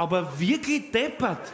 aber wirklich deppert.